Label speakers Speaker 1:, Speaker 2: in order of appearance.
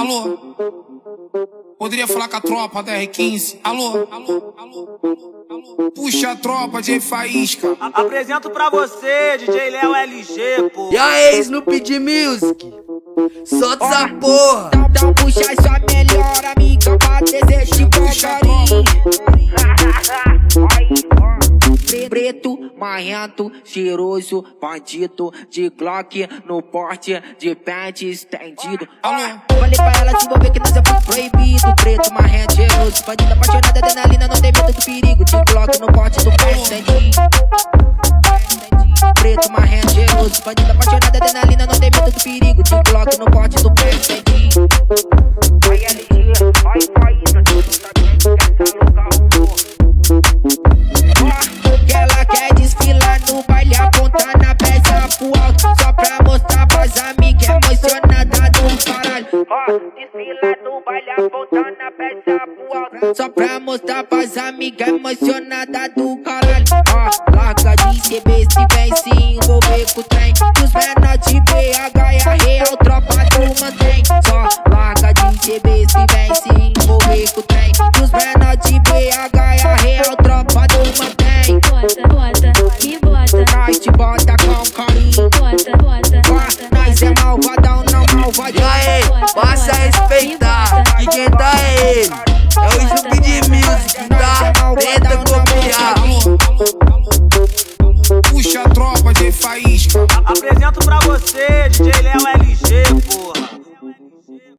Speaker 1: Alô? Poderia falar com a tropa da R15? Alô? Alô? Alô? Alô? Puxa a tropa de Faísca.
Speaker 2: A apresento pra você, DJ Léo LG, pô.
Speaker 3: E aí, Snoop Music? Solta essa porra.
Speaker 4: Então, então puxa sua melhor amiga Preto, marrento, cheiroso, bandido de Glock no porte de pente estendido.
Speaker 1: Alô?
Speaker 4: Falei pra ela se envolver que nós é proibido. Preto, marrento, cheiroso, bandido apaixonado, adrenalina, não tem medo do perigo. De Glock no porte do pente estendido. Preto, marrento, cheiroso, bandido apaixonado, adrenalina, não tem medo do perigo. De Glock no porte do pente estendido. Só pra mostrar pras amigas emocionada do caralho. Ó, desfilar no baile, apontar na peça pro só pra mostrar pras amigas emocionada do caralho. Ó, larga de ser besta e vem se envolver com o trem. Os menor de BH e a Malvadão, não
Speaker 3: E
Speaker 4: malvadão.
Speaker 3: aí, passa a respeitar. Que quem tá é ele. É o Snoop Music, tá? Tenta copiar.
Speaker 1: Puxa a tropa de Faísca.
Speaker 2: Apresento pra você, DJ.